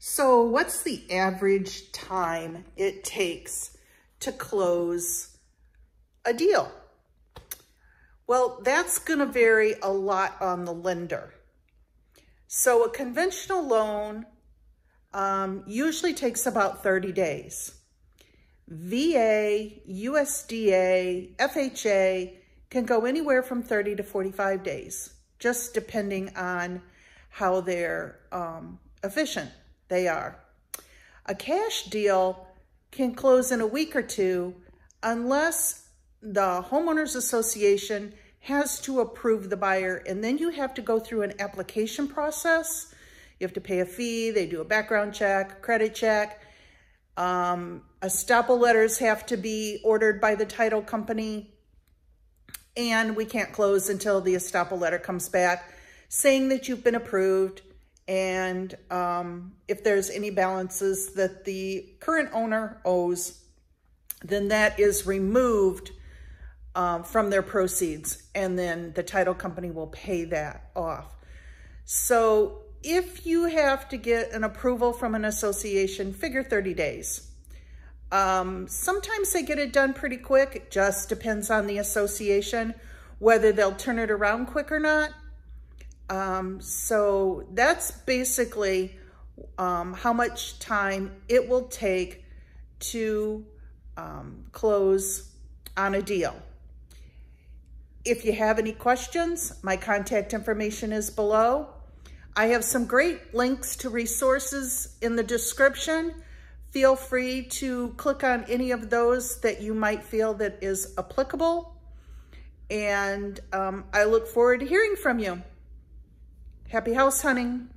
So what's the average time it takes to close a deal? Well, that's going to vary a lot on the lender. So a conventional loan um, usually takes about 30 days. VA, USDA, FHA can go anywhere from 30 to 45 days, just depending on how they're um, efficient they are. A cash deal can close in a week or two unless the homeowners association has to approve the buyer and then you have to go through an application process. You have to pay a fee, they do a background check, credit check. Um, estoppel letters have to be ordered by the title company and we can't close until the estoppel letter comes back saying that you've been approved and um, if there's any balances that the current owner owes, then that is removed um, from their proceeds and then the title company will pay that off. So if you have to get an approval from an association, figure 30 days. Um, sometimes they get it done pretty quick. It just depends on the association, whether they'll turn it around quick or not. Um, so that's basically um, how much time it will take to um, close on a deal. If you have any questions, my contact information is below. I have some great links to resources in the description. Feel free to click on any of those that you might feel that is applicable. And um, I look forward to hearing from you. Happy house hunting.